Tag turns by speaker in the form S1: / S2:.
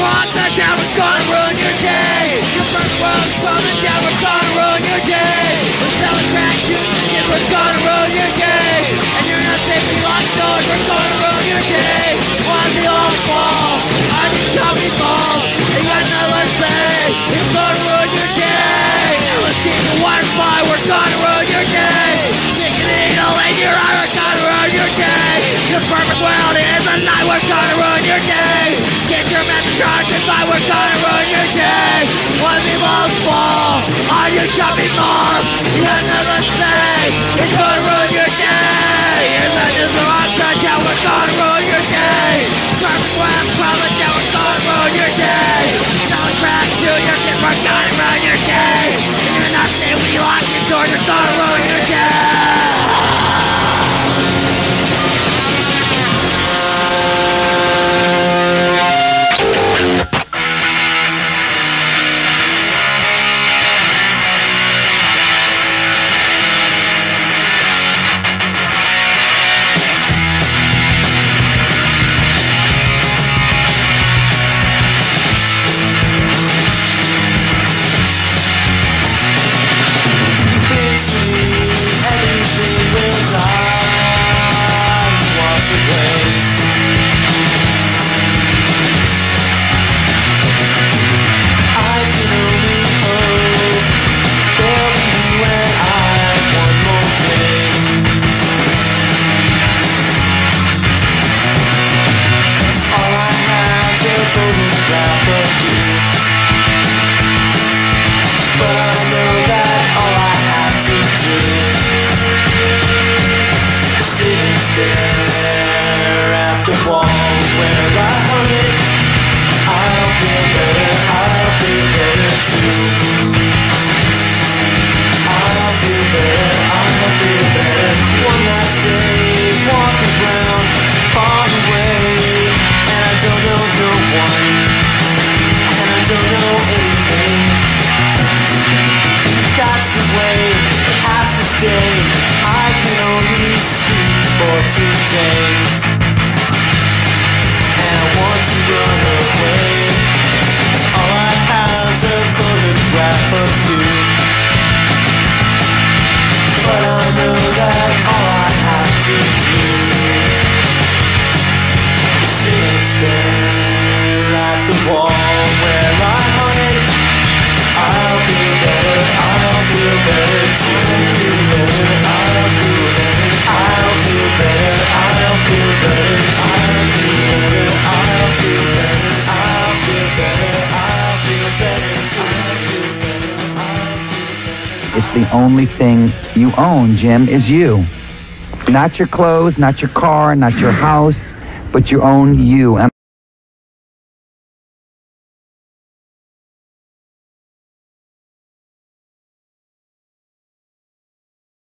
S1: want the devil's gonna ruin your day. Your first love's gone. I was gonna ruin your day When the walls fall on you shopping mall You'll never say It's gonna ruin your day. Imagine the
S2: for
S3: the only thing you own, Jim, is you. Not your clothes, not your car, not your house, but your own you.